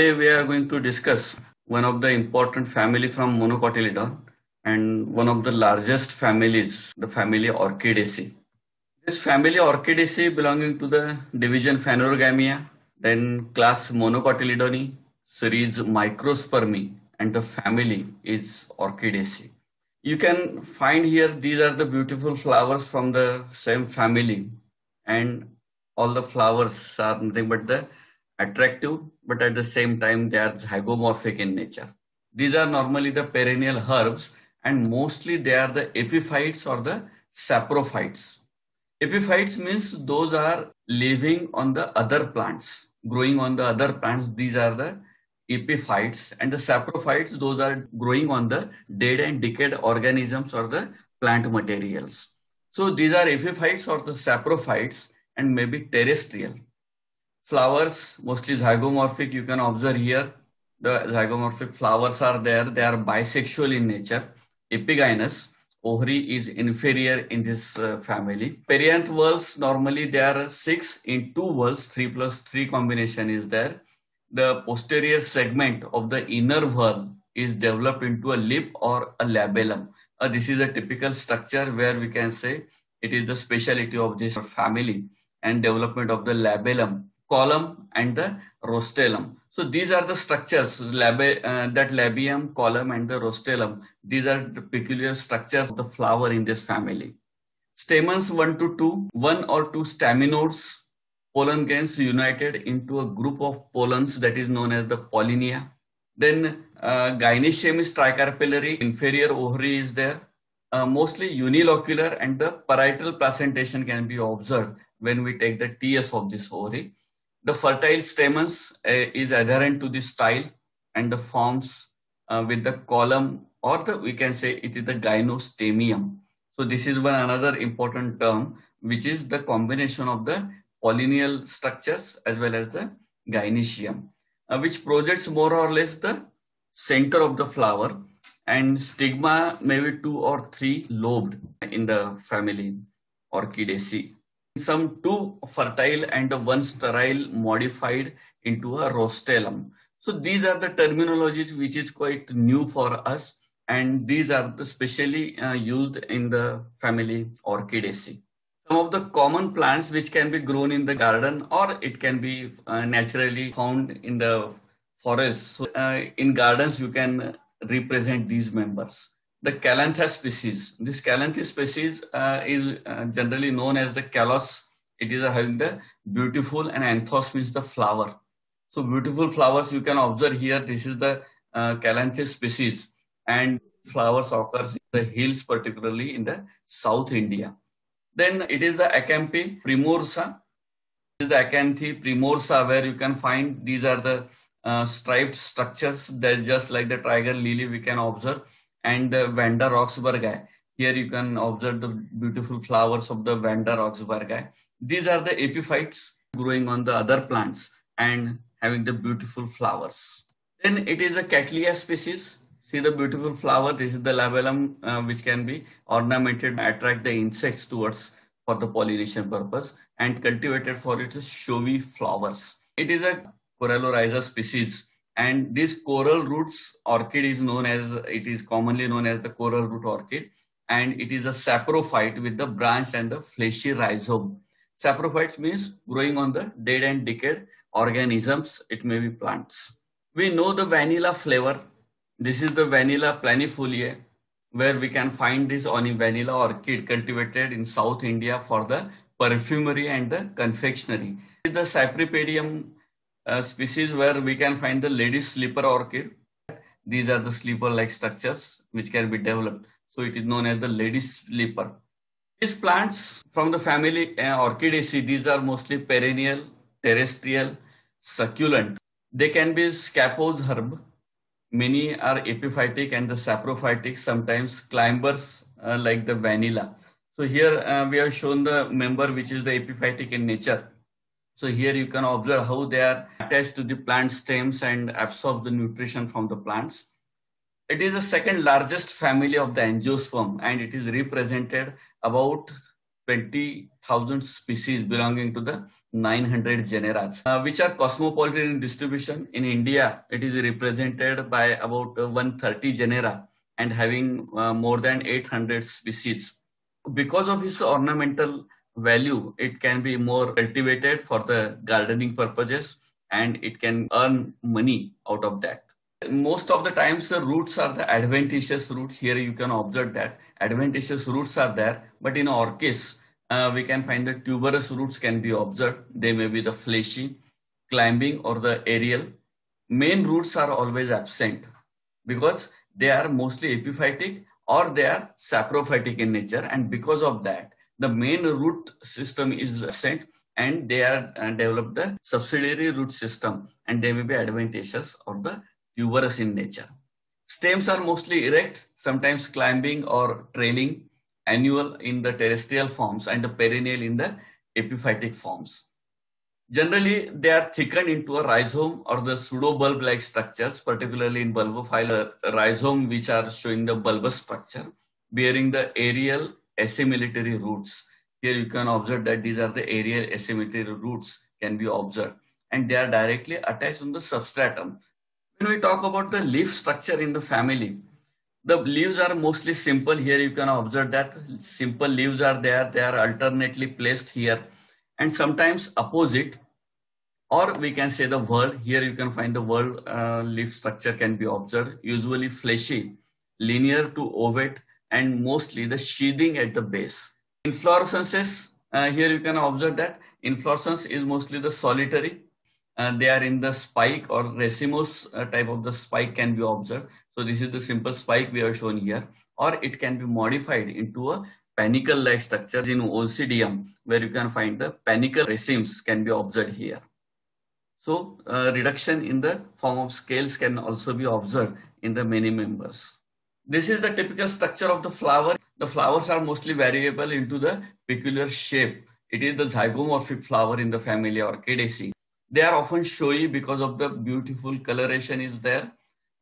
Today we are going to discuss one of the important family from Monocotyledon and one of the largest families, the family Orchidaceae. This family Orchidaceae belonging to the division Phanerogamia, then class Monocotyledone, series Microspermi, and the family is Orchidaceae. You can find here these are the beautiful flowers from the same family, and all the flowers are nothing but the attractive, but at the same time they are zygomorphic in nature. These are normally the perennial herbs and mostly they are the epiphytes or the saprophytes. Epiphytes means those are living on the other plants, growing on the other plants. These are the epiphytes and the saprophytes, those are growing on the dead and decayed organisms or the plant materials. So these are epiphytes or the saprophytes and maybe terrestrial. Flowers, mostly zygomorphic, you can observe here. The zygomorphic flowers are there. They are bisexual in nature epigynous ovary is inferior in this uh, family. Perianth whorls, normally there are six in two whorls, three plus three combination is there. The posterior segment of the inner whorl is developed into a lip or a labellum. Uh, this is a typical structure where we can say it is the speciality of this family and development of the labellum, column and the rostellum. So these are the structures, lab, uh, that labium, column, and the rostellum. These are the peculiar structures of the flower in this family. Stamens 1 to 2, 1 or 2 staminodes, pollen grains united into a group of pollens that is known as the pollinia. Then uh, gynoecium is tricarpellary, inferior ovary is there. Uh, mostly unilocular and the parietal placentation can be observed when we take the TS of this ovary. The fertile stamens uh, is adherent to the style and the forms uh, with the column or the we can say it is the gynostemium. So this is one another important term which is the combination of the pollineal structures as well as the gynoecium uh, which projects more or less the center of the flower and stigma maybe two or three lobed in the family Orchidaceae some two fertile and one sterile modified into a rostellum. So these are the terminologies which is quite new for us and these are the specially uh, used in the family Orchidaceae. Some of the common plants which can be grown in the garden or it can be uh, naturally found in the forest. So, uh, in gardens you can represent these members the Calantha species. This Calantha species uh, is uh, generally known as the Kalos. It is having the beautiful and anthos means the flower. So beautiful flowers you can observe here. This is the uh, Calantha species and flowers occurs in the hills, particularly in the South India. Then it is the Acampe praemorsa. This is the Acampe praemorsa where you can find these are the uh, striped structures. They're just like the tiger lily we can observe and the Vanda roxburghi. Here you can observe the beautiful flowers of the Vanda roxburghi. These are the epiphytes growing on the other plants and having the beautiful flowers. Then it is a Cattleya species. See the beautiful flower. This is the labellum uh, which can be ornamented, attract the insects towards for the pollination purpose and cultivated for its showy flowers. It is a Corallorhiza species and this coral roots orchid is known as, it is commonly known as the coral root orchid. And it is a saprophyte with the branch and the fleshy rhizome. Saprophytes means growing on the dead and decayed organisms. It may be plants. We know the vanilla flavor. This is the vanilla planifolia where we can find this on vanilla orchid cultivated in South India for the perfumery and the confectionery. The Cypripedium uh, species where we can find the lady slipper orchid. These are the slipper-like structures which can be developed. So it is known as the lady slipper. These plants from the family uh, Orchidaceae, these are mostly perennial, terrestrial, succulent. They can be scapose herb. Many are epiphytic and the saprophytic, sometimes climbers uh, like the vanilla. So here uh, we have shown the member which is the epiphytic in nature. So here you can observe how they are attached to the plant stems and absorb the nutrition from the plants. It is the second largest family of the angiosperm and it is represented about 20,000 species belonging to the 900 genera, uh, which are cosmopolitan in distribution. In India, it is represented by about uh, 130 genera and having uh, more than 800 species. Because of its ornamental value, it can be more cultivated for the gardening purposes and it can earn money out of that. Most of the times the roots are the adventitious roots. Here you can observe that adventitious roots are there, but in orchids, uh, we can find the tuberous roots can be observed. They may be the fleshy, climbing or the aerial. Main roots are always absent because they are mostly epiphytic or they are saprophytic in nature. And because of that, the main root system is absent and they are uh, developed the subsidiary root system and they may be adventitious or the tuberous in nature. Stems are mostly erect, sometimes climbing or trailing annual in the terrestrial forms and the perennial in the epiphytic forms. Generally, they are thickened into a rhizome or the pseudo-bulb-like structures, particularly in bulbophylla rhizome, which are showing the bulbous structure, bearing the aerial assimilatory roots. Here you can observe that these are the aerial assimilatory roots can be observed and they are directly attached on the substratum. When we talk about the leaf structure in the family, the leaves are mostly simple. Here you can observe that simple leaves are there. They are alternately placed here and sometimes opposite or we can say the whorl. Here you can find the whorl uh, leaf structure can be observed, usually fleshy, linear to ovate and mostly the sheathing at the base. Inflorescences, uh, here you can observe that inflorescence is mostly the solitary uh, they are in the spike or racemose uh, type of the spike can be observed. So this is the simple spike we have shown here, or it can be modified into a panicle-like structure in Oncidium, where you can find the panicle racemes can be observed here. So uh, reduction in the form of scales can also be observed in the many members. This is the typical structure of the flower. The flowers are mostly variable into the peculiar shape. It is the zygomorphic flower in the family Orchidaceae. They are often showy because of the beautiful coloration is there.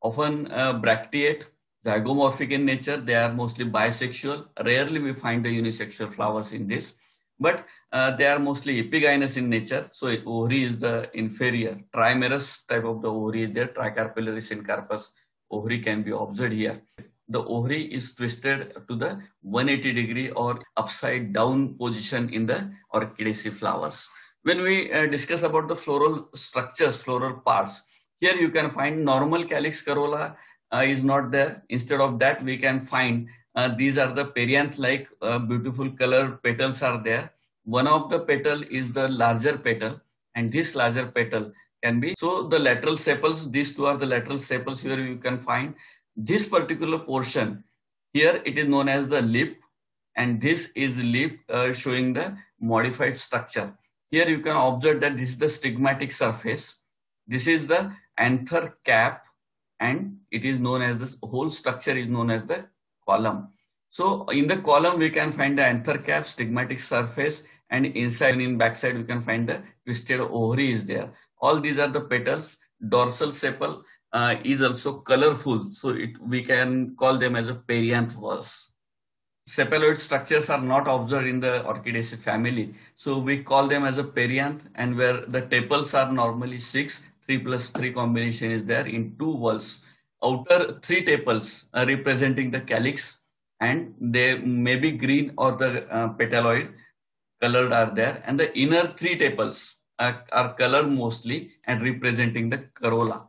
Often uh, bracteate, zygomorphic in nature. They are mostly bisexual. Rarely we find the unisexual flowers in this. But uh, they are mostly epigynous in nature. So ovary is the inferior. Trimerous type of the ovary is there. Tricarpellary syncarpous ovary can be observed here. The ovary is twisted to the 180 degree or upside down position in the orchidaceae flowers. When we uh, discuss about the floral structures, floral parts, here you can find normal calyx corolla uh, is not there. Instead of that, we can find uh, these are the perianth-like uh, beautiful color petals are there. One of the petal is the larger petal and this larger petal can be. So the lateral sepals, these two are the lateral sepals here you can find. This particular portion here it is known as the lip and this is lip uh, showing the modified structure. Here you can observe that this is the stigmatic surface. This is the anther cap and it is known as this whole structure is known as the column. So in the column we can find the anther cap, stigmatic surface and inside and in backside we can find the twisted ovary is there. All these are the petals. Dorsal sepal uh, is also colorful. So it, we can call them as a perianth walls sepaloid structures are not observed in the Orchidaceae family. So we call them as a perianth and where the tepals are normally six, three plus three combination is there in two whorls. Outer three tepals are representing the calyx and they may be green or the uh, petaloid colored are there and the inner three tepals are, are colored mostly and representing the corolla.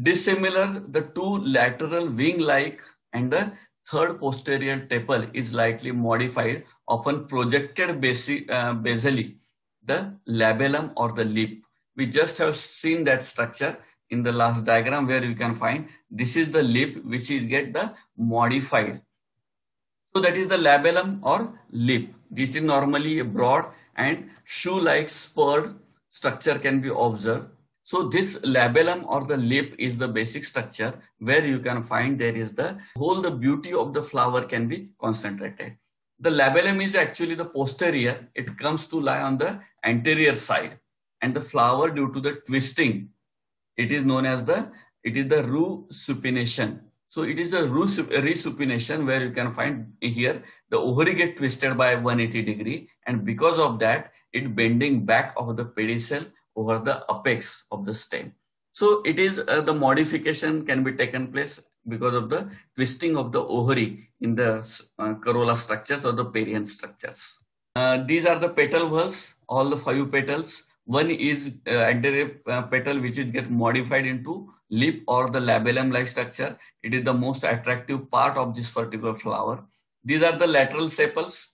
Dissimilar, the two lateral wing-like and the third posterior tepal is slightly modified, often projected basi uh, basally, the labellum or the lip. We just have seen that structure in the last diagram where you can find this is the lip which is get the modified. So that is the labellum or lip. This is normally a broad and shoe-like spurred structure can be observed so this labellum or the lip is the basic structure where you can find there is the whole the beauty of the flower can be concentrated. The labellum is actually the posterior. It comes to lie on the anterior side and the flower due to the twisting, it is known as the, it is the resupination. So it is the resupination where you can find here the ovary get twisted by 180 degree and because of that it bending back of the pedicel over the apex of the stem. So it is uh, the modification can be taken place because of the twisting of the ovary in the uh, corolla structures or the perianth structures. Uh, these are the petal whorls, all the five petals. One is uh, anterior uh, petal which is get modified into lip or the labellum-like structure. It is the most attractive part of this particular flower. These are the lateral sepals.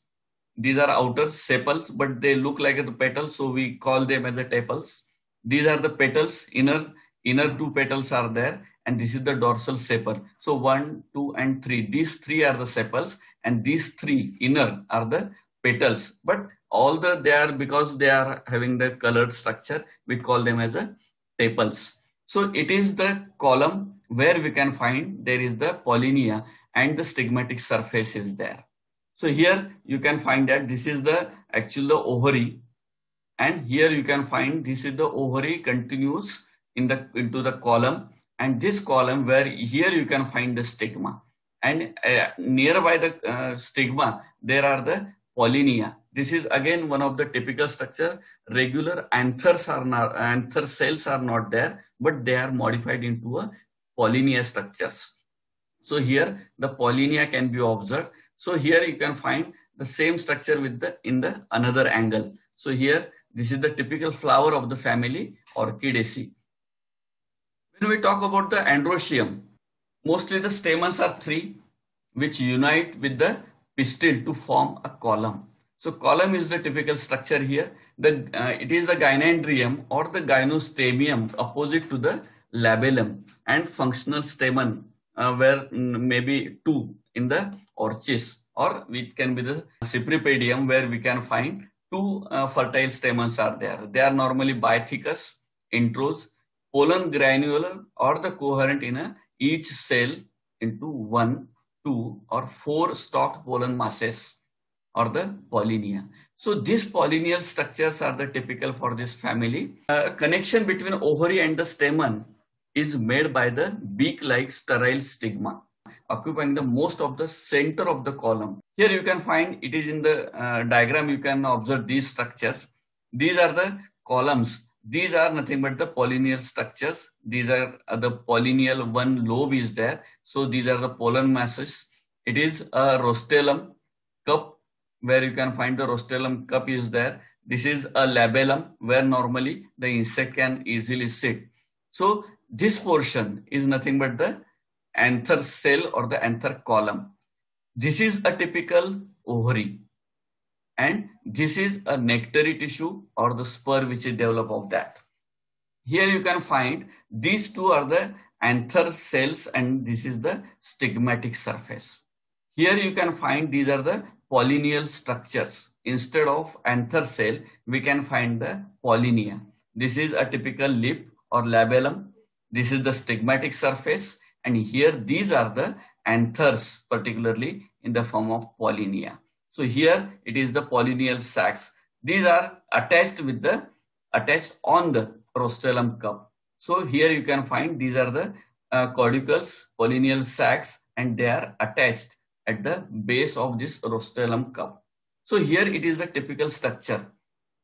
These are outer sepals, but they look like the petals, so we call them as the tepals. These are the petals, inner inner two petals are there and this is the dorsal sepal. So one, two, and three. These three are the sepals, and these three inner are the petals. But all the they are because they are having the colored structure, we call them as the tepals. So it is the column where we can find there is the pollinia and the stigmatic surface is there. So here you can find that this is the actual the ovary and here you can find this is the ovary continues in the into the column and this column where here you can find the stigma and uh, nearby the uh, stigma there are the pollinia this is again one of the typical structure. Regular anthers are not anther cells are not there but they are modified into a pollinia structures. So here the pollinia can be observed. So here you can find the same structure with the in the another angle. So here this is the typical flower of the family orchidaceae when we talk about the androecium, mostly the stamens are three, which unite with the pistil to form a column. So column is the typical structure here. The, uh, it is the gynandrium or the gynostemium opposite to the labellum and functional stamen uh, where mm, maybe two in the orchis or it can be the cypripedium where we can find two uh, fertile stamens are there. They are normally biathecous, introrse pollen granular or the coherent in a each cell into one, two or four stalked pollen masses or the pollinia. So these pollineal structures are the typical for this family. A connection between ovary and the stamen is made by the beak-like sterile stigma occupying the most of the center of the column. Here you can find it is in the uh, diagram you can observe these structures. These are the columns these are nothing but the pollineal structures. These are uh, the pollineal one lobe is there. So these are the pollen masses. It is a rostellum cup where you can find the rostellum cup is there. This is a labellum where normally the insect can easily sit. So this portion is nothing but the anther cell or the anther column. This is a typical ovary and this is a nectary tissue or the spur which is developed of that. Here you can find these two are the anther cells and this is the stigmatic surface. Here you can find these are the pollineal structures. Instead of anther cell, we can find the pollinia. This is a typical lip or labellum. This is the stigmatic surface and here these are the anthers particularly in the form of pollinia. So here it is the pollineal sacs. These are attached with the attached on the rostellum cup. So here you can find these are the uh, caudicles, pollineal sacs, and they are attached at the base of this rostellum cup. So here it is the typical structure.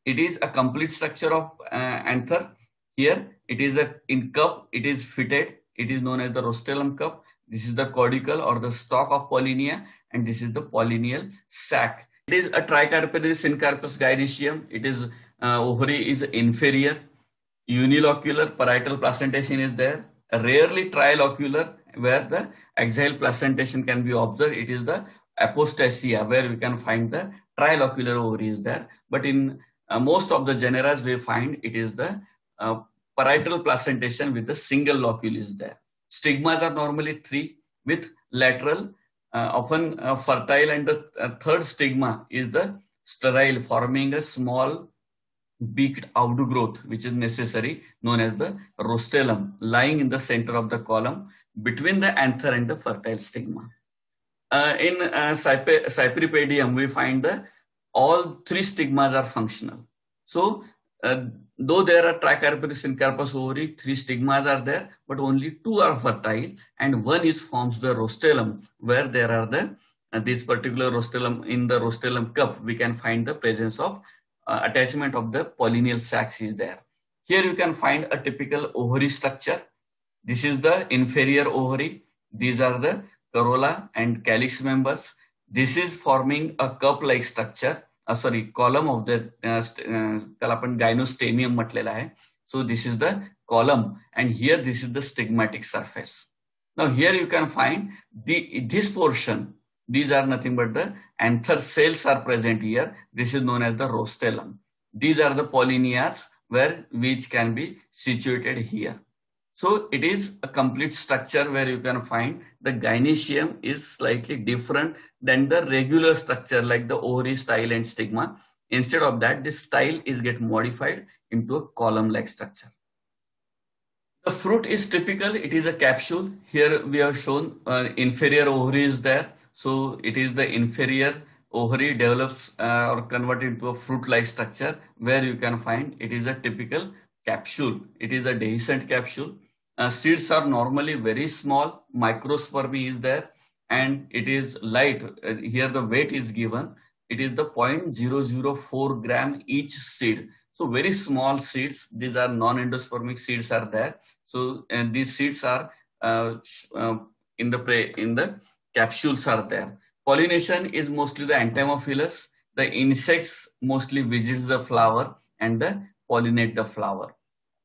It is a complete structure of uh, anther. Here it is a in cup. It is fitted. It is known as the rostellum cup. This is the caudicle or the stalk of pollinia and this is the pollineal sac. It is a tricarpellary syncarpous gynoecium. It is uh, ovary is inferior. Unilocular parietal placentation is there. Rarely trilocular where the axial placentation can be observed. It is the apostasia where we can find the trilocular ovary is there. But in uh, most of the genera we find it is the uh, parietal placentation with the single locule is there. Stigmas are normally three with lateral, uh, often uh, fertile, and the uh, third stigma is the sterile, forming a small beaked outgrowth, which is necessary, known as the rostellum, lying in the center of the column between the anther and the fertile stigma. Uh, in uh, Cypripedium, we find that all three stigmas are functional. So though there are tricarpellary syncarpous ovary, three stigmas are there, but only two are fertile, and one is forms the rostellum, where there are the uh, this particular rostellum in the rostellum cup, we can find the presence of uh, attachment of the pollineal sacs is there. Here you can find a typical ovary structure. This is the inferior ovary. These are the corolla and calyx members. This is forming a cup-like structure sorry column of the त्याला आपण gynostemium म्हटलेलं आहे so this is the column and here this is the stigmatic surface Now here you can find the this portion. These are nothing but the anther cells are present here. This is known as the rostellum. These are the pollineas where which can be situated here. So it is a complete structure where you can find the gynoecium is slightly different than the regular structure like the ovary style and stigma. Instead of that, this style is get modified into a column-like structure. The fruit is typical. It is a capsule. Here we have shown uh, inferior ovary is there. So it is the inferior ovary develops uh, or converted into a fruit-like structure where you can find it is a typical capsule. It is a dehiscent capsule uh, seeds are normally very small, microspermy is there, and it is light. Uh, here the weight is given. It is the 0.004 gram each seed. So very small seeds. These are non-endospermic seeds are there. So and these seeds are uh, uh, in the in the capsules are there. Pollination is mostly the entomophilous. The insects mostly visit the flower and the pollinate the flower.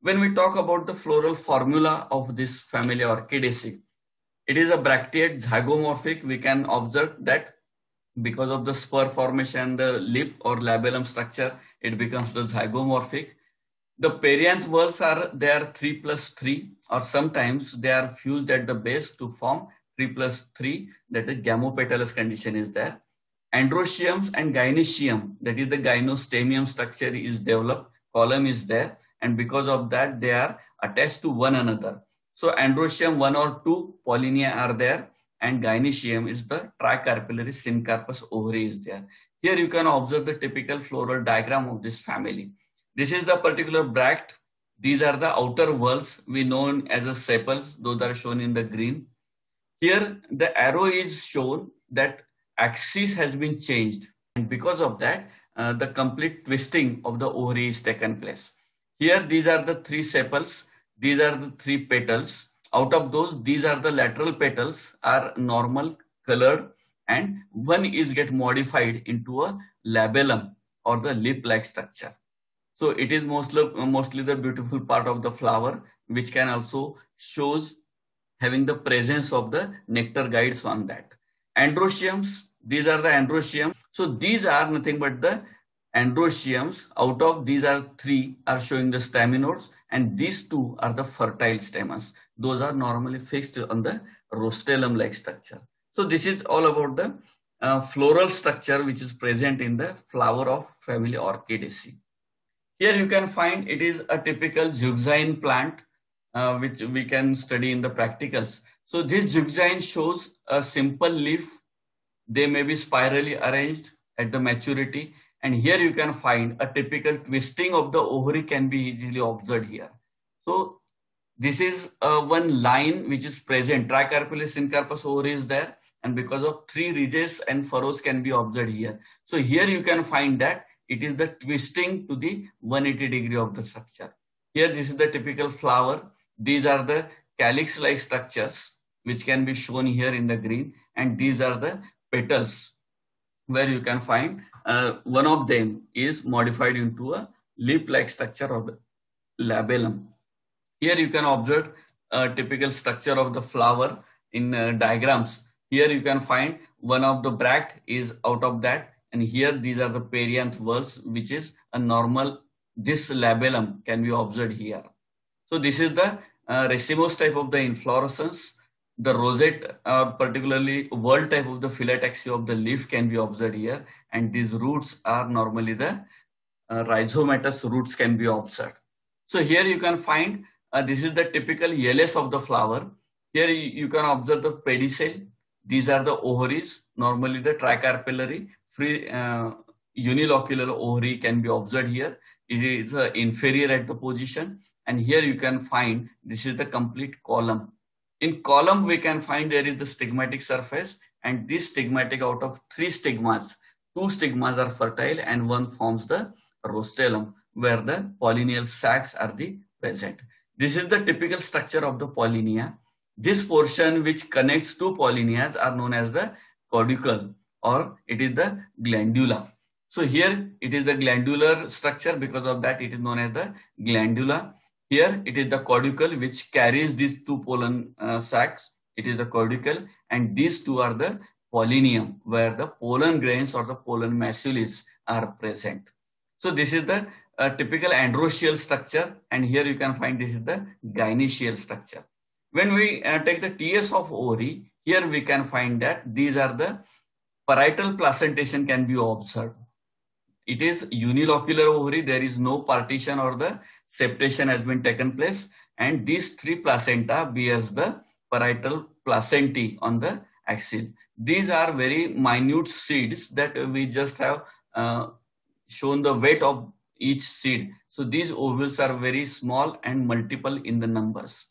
When we talk about the floral formula of this family Orchidaceae, it is a bracteate zygomorphic. We can observe that because of the spur formation, the lip or labellum structure, it becomes the zygomorphic. The perianth are there 3 plus 3 or sometimes they are fused at the base to form 3 plus 3 that the gamopetalous condition is there. Androeciums and gynoecium that is the gynostemium structure is developed, column is there and because of that they are attached to one another. So androecium 1 or 2 pollinia are there and gynoecium is the tricarpellary syncarpous ovary is there. Here you can observe the typical floral diagram of this family. This is the particular bract. These are the outer whorls we know as the sepals. Those are shown in the green. Here the arrow is shown that axis has been changed and because of that uh, the complete twisting of the ovary is taken place. Here, these are the three sepals. These are the three petals. Out of those, these are the lateral petals are normal colored and one is get modified into a labellum or the lip-like structure. So it is mostly, mostly the beautiful part of the flower, which can also shows having the presence of the nectar guides on that. Androeciums, these are the androeciums. So these are nothing but the androeciums. Out of these are three are showing the staminodes and these two are the fertile stamens. Those are normally fixed on the rostellum-like structure. So this is all about the uh, floral structure which is present in the flower of family Orchidaceae. Here you can find it is a typical zeuxine plant uh, which we can study in the practicals. So this zeuxine shows a simple leaf. They may be spirally arranged at the maturity and here you can find a typical twisting of the ovary can be easily observed here. So this is uh, one line which is present. Tricarpellary syncarpous ovary is there. And because of three ridges and furrows can be observed here. So here you can find that it is the twisting to the 180 degree of the structure. Here this is the typical flower. These are the calyx-like structures which can be shown here in the green. And these are the petals where you can find uh, one of them is modified into a lip-like structure of the labellum. Here you can observe a typical structure of the flower in uh, diagrams. Here you can find one of the bract is out of that and here these are the perianth whorls which is a normal this labellum can be observed here. So this is the uh, racemose type of the inflorescence the rosette, uh, particularly whorl type of the phyllotaxy of the leaf can be observed here. And these roots are normally the uh, rhizomatous roots can be observed. So here you can find, uh, this is the typical yellows of the flower. Here you, you, can observe the pedicel. These are the ovaries, normally the tricarpellary, free uh, unilocular ovary can be observed here. it is uh, inferior at the position. And here you can find this is the complete column. In column, we can find there is the stigmatic surface and this stigmatic out of three stigmas, two stigmas are fertile and one forms the rostellum where the pollineal sacs are the present. This is the typical structure of the pollinia. This portion which connects two pollineas are known as the caudicle or it is the glandula. So here it is the glandular structure because of that it is known as the glandula. Here it is the caudicle which carries these two pollen uh, sacs. It is the caudicle and these two are the pollinium where the pollen grains or the pollen macules are present. So this is the uh, typical androecial structure and here you can find this is the gynoecial structure. When we uh, take the TS of ovary, here we can find that these are the parietal placentation can be observed. It is unilocular ovary. There is no partition or the septation has been taken place. And these three placenta bears the parietal placentae on the axil. These are very minute seeds that we just have uh, shown the weight of each seed. So these ovules are very small and multiple in the numbers.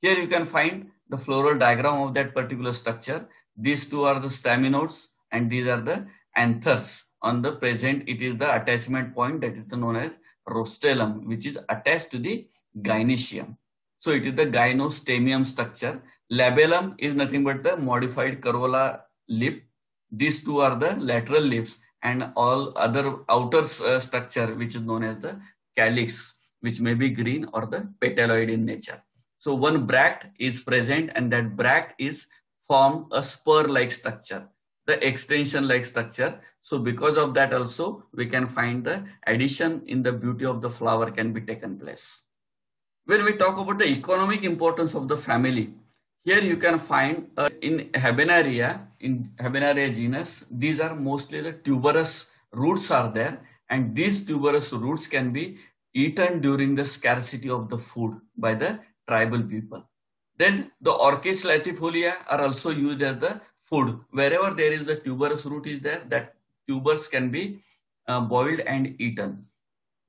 Here you can find the floral diagram of that particular structure. These two are the staminodes and these are the anthers. On the present, it is the attachment point that is known as rostellum, which is attached to the gynoecium. So it is the gynostemium structure. Labellum is nothing but the modified corolla lip. These two are the lateral lips and all other outer uh, structure which is known as the calyx which may be green or the petaloid in nature. So one bract is present and that bract is form a spur like structure the extension like structure. So because of that also we can find the addition in the beauty of the flower can be taken place. When we talk about the economic importance of the family, here you can find uh, in Habenaria, in Habenaria genus, these are mostly the tuberous roots are there and these tuberous roots can be eaten during the scarcity of the food by the tribal people. Then the Orchis latifolia are also used as the food. Wherever there is the tuberous root is there, that tubers can be uh, boiled and eaten.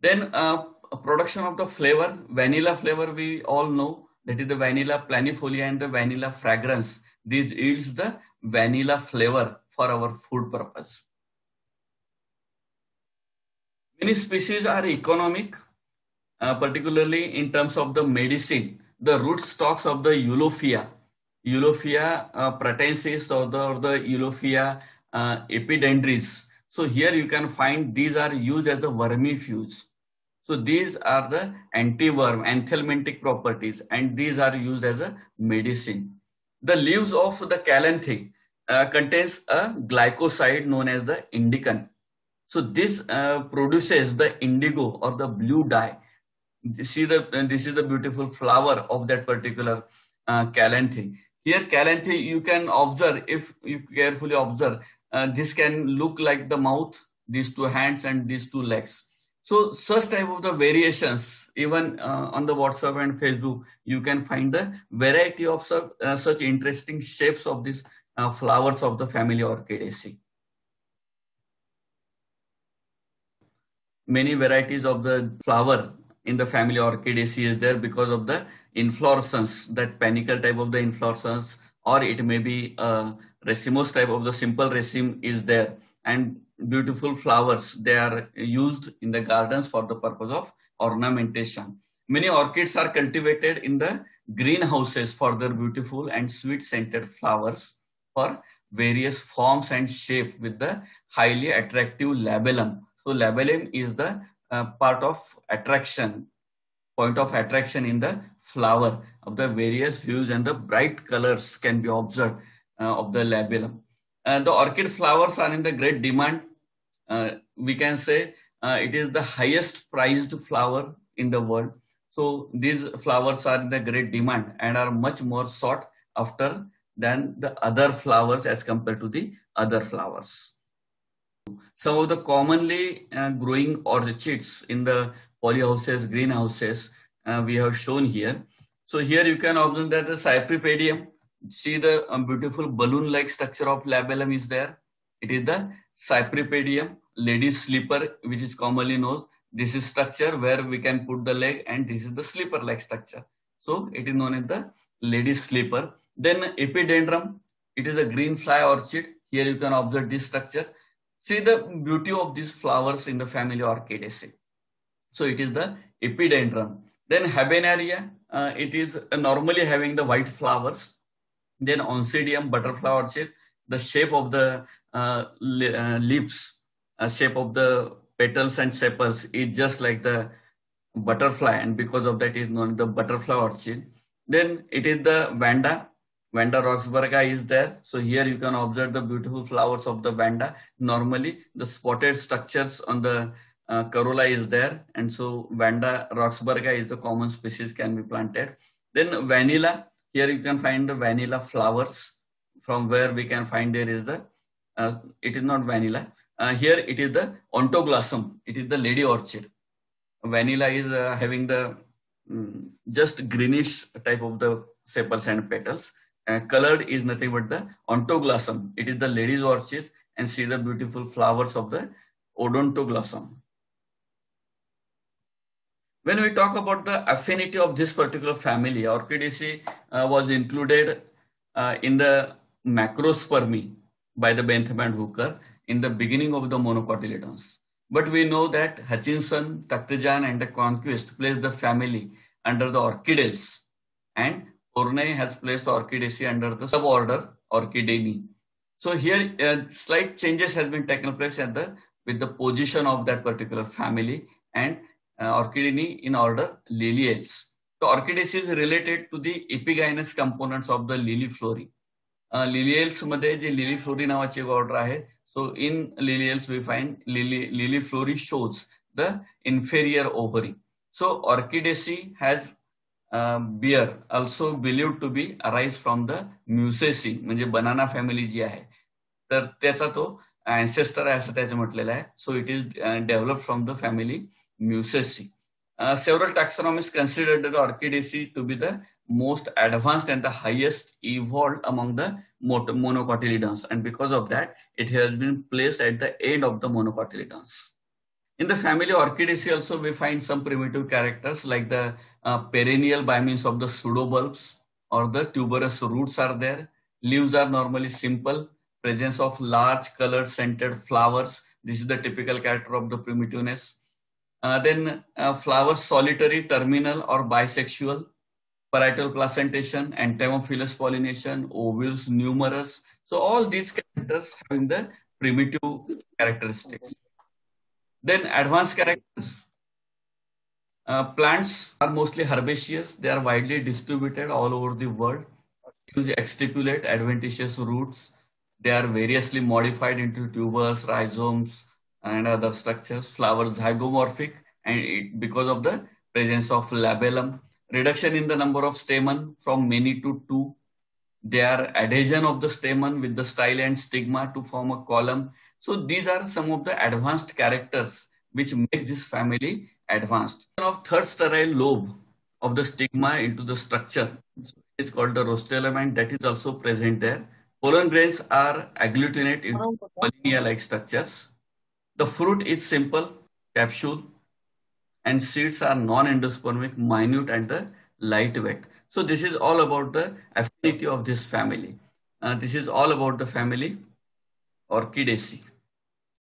Then uh, production of the flavor, vanilla flavor we all know that is the vanilla planifolia and the vanilla fragrance. This yields the vanilla flavor for our food purpose. Many species are economic, uh, particularly in terms of the medicine. The root stocks of the Eulophia Eulophia uh, pratensis or the, or the Eulophia uh, epidendris. So here you can find these are used as the vermifuge. So these are the anti-worm, anthelmintic properties, and these are used as a medicine. The leaves of the calanthe uh, contains a glycoside known as the indican. So this uh, produces the indigo or the blue dye. See the this is the beautiful flower of that particular uh, calanthe. Here calanthe you can observe, if you carefully observe, uh, this can look like the mouth, these two hands and these two legs. So such type of the variations, even uh, on the WhatsApp and Facebook, you can find the variety of such, uh, such interesting shapes of these uh, flowers of the family Orchidaceae. Many varieties of the flower in the family Orchidaceae is there because of the inflorescence, that panicle type of the inflorescence, or it may be a racemose type of the simple raceme is there. And beautiful flowers, they are used in the gardens for the purpose of ornamentation. Many orchids are cultivated in the greenhouses for their beautiful and sweet scented flowers for various forms and shape with the highly attractive labellum. So labellum is the uh, part of attraction, point of attraction in the flower of the various hues and the bright colors can be observed uh, of the labellum. Uh, the orchid flowers are in the great demand. Uh, we can say uh, it is the highest priced flower in the world. So these flowers are in the great demand and are much more sought after than the other flowers as compared to the other flowers. Some of the commonly uh, growing orchids in the polyhouses, greenhouses, uh, we have shown here. So here you can observe that the Cypripedium, see the um, beautiful balloon-like structure of labellum is there. It is the Cypripedium, lady's slipper, which is commonly known. this is structure where we can put the leg and this is the slipper like structure. So it is known as the lady's slipper. Then epidendrum, it is a green fly orchid. Here you can observe this structure. See the beauty of these flowers in the family Orchidaceae. So it is the epidendrum. Then habenaria, uh, it is normally having the white flowers. Then oncidium butterfly orchid, the shape of the uh, uh, leaves, uh, shape of the petals and sepals is just like the butterfly and because of that is known the butterfly orchid. Then it is the vanda. Vanda roxburghi is there. So here you can observe the beautiful flowers of the vanda. Normally the spotted structures on the uh, corolla is there. And so vanda roxburghi is the common species can be planted. Then vanilla. Here you can find the vanilla flowers from where we can find there is the, uh, it is not vanilla. Uh, here it is the odontoglossum. It is the lady orchid. Vanilla is uh, having the um, just greenish type of the sepals and petals. Uh, colored is nothing but the odontoglossum. It is the lady's orchid and see the beautiful flowers of the odontoglossum. When we talk about the affinity of this particular family, Orchidaceae uh, was included uh, in the macrospermy by the Bentham and Hooker in the beginning of the monocotyledons. But we know that Hutchinson, Takhtajan, and the Cronquist placed the family under the Orchidales, and Corneille has placed Orchidaceae under the suborder Orchidae. So here, uh, slight changes has been taken place at the with the position of that particular family and uh, in order Liliales. So Orchidaceae is related to the epigynous components of the Liliflorae. Uh, Liliales मध्ये Liliflorae, flori नावाची order आहे so in Liliales we find lily Liliflorae shows the inferior ovary. So orchidaceae has. Bear also believe to be arise from the Musaceae म्हणजे banana family जी आहे. तर त्याचा तो ancestor आहे असं त्याच्या म्हटलेलं आहे. So it is develop from the family Musaceae several taxonomics considered Orchidaceae to be the most advanced and the highest evolved among the monocotyledons and because of that it has been place at the end of the monocotyledons In the family Orchidaceae also we find some primitive characters like the uh, perennial by means of the pseudobulbs or the tuberous roots are there. Leaves are normally simple. Presence of large colored scented flowers. This is the typical character of the primitiveness. Uh, then uh, flowers solitary, terminal or bisexual parietal placentation, entomophilous pollination, ovules numerous. So all these characters having the primitive characteristics. Then advanced characters. Uh, plants are mostly herbaceous. They are widely distributed all over the world. Use extrapolate adventitious roots. They are variously modified into tubers, rhizomes, and other structures. Flowers zygomorphic, and it, because of the presence of labellum, reduction in the number of stamen from many to two. Their adhesion of the stamen with the style and stigma to form a column. So these are some of the advanced characters which make this family advanced. Of third sterile lobe of the stigma into the structure is called the and that is also present there. Pollen grains are agglutinate into pollinia-like structures. The fruit is simple capsule and seeds are non-endospermic, minute and the lightweight. So this is all about the affinity of this family. Uh, this is all about the family Orchidaceae.